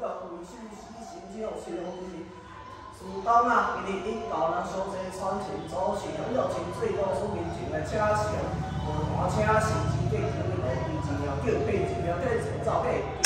教徒信心行教信奉之名。主当啊，伊日因教人上济传承祖先，享有真水高殊名前的车程，无单车是真过长的路，真要叫八十秒，叫前走八。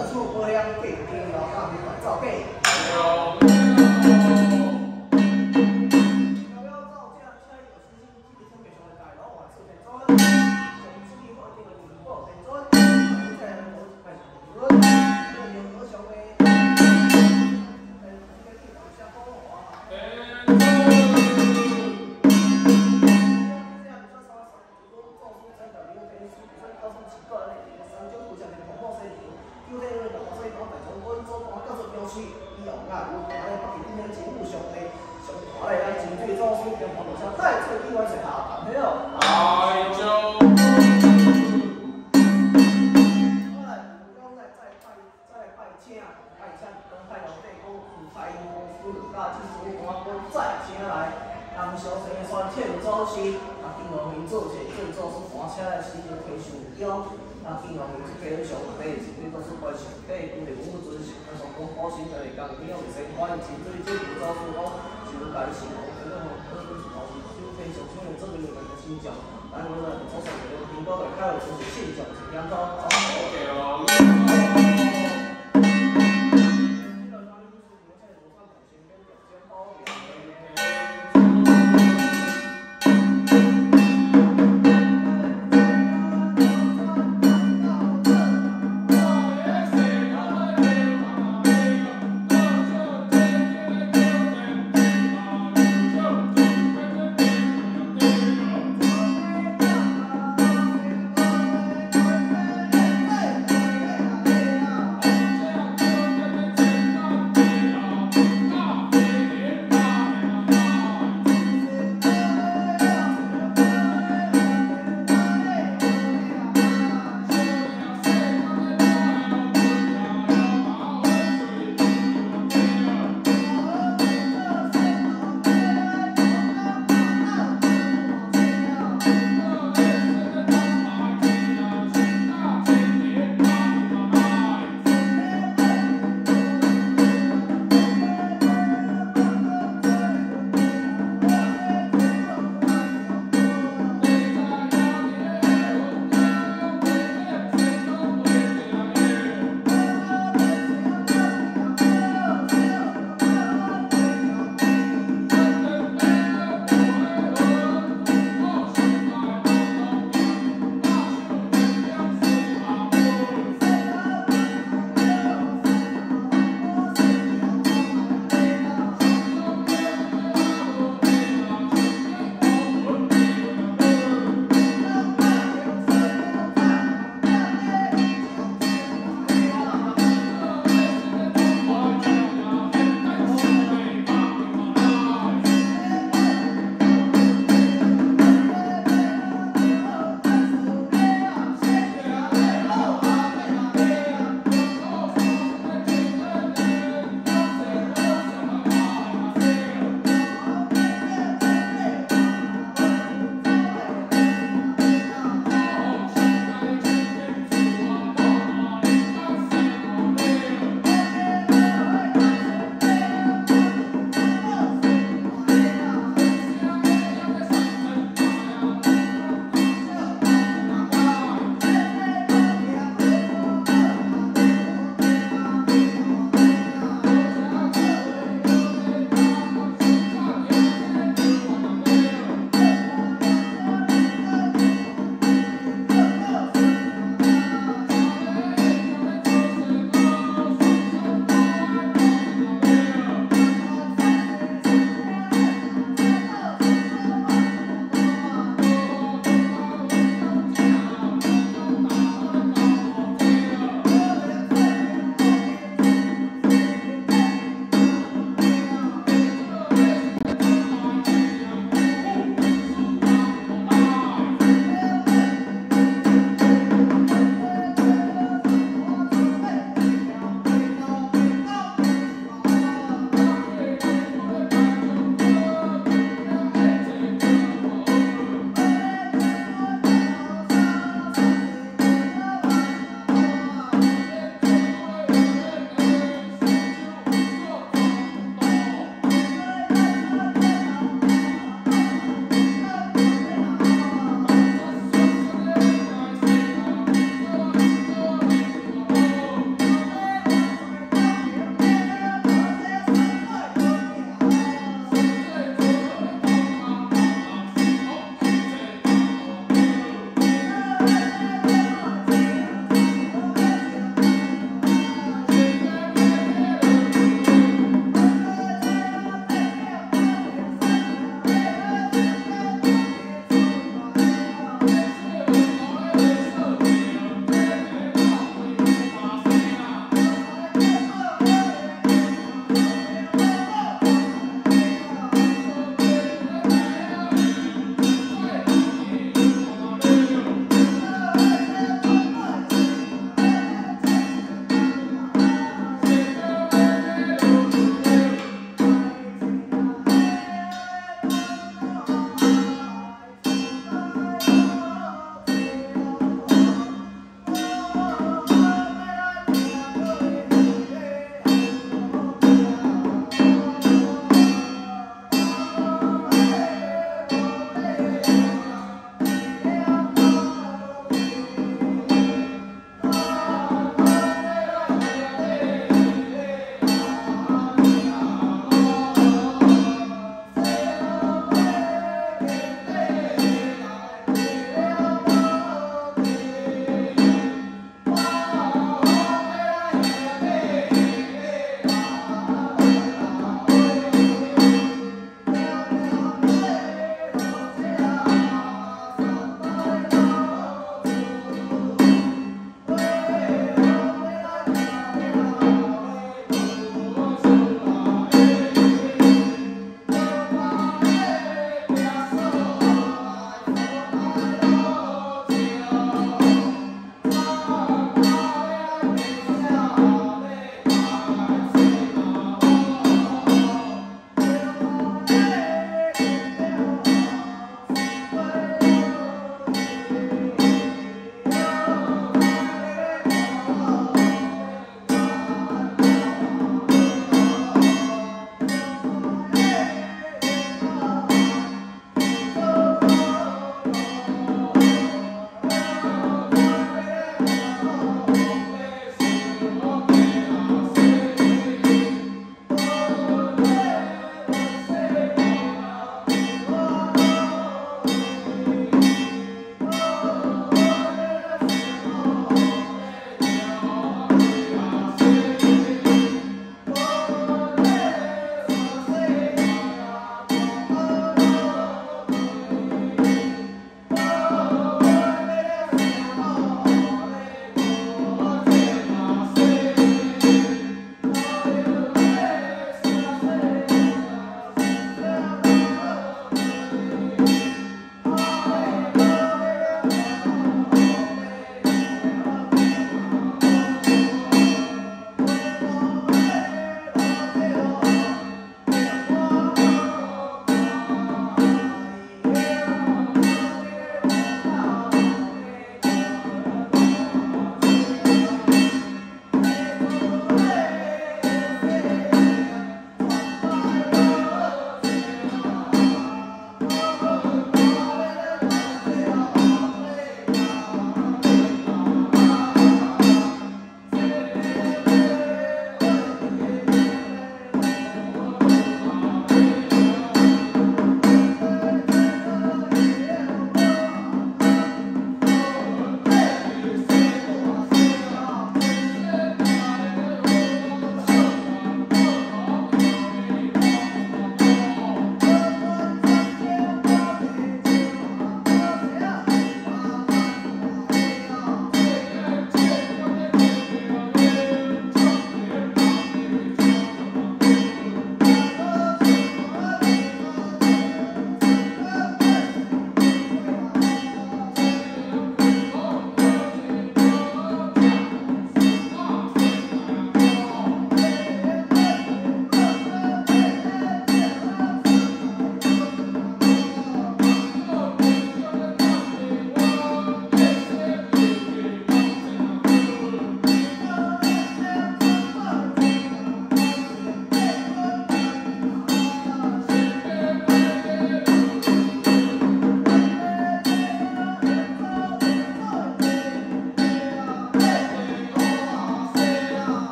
这时候玻璃上会有一管摇晃照是我车的诗就非常多，啊，经常有一个上帝，甚至都是关上帝，因为我尊上帝，从我保险在里讲，你要是生关钱，对这边都是我是有感情，我觉得我个人是保险，就非常像我这边我那个心脏，但我呢，我上面有很多的开有就是心脏，是两个，好，OK 哦。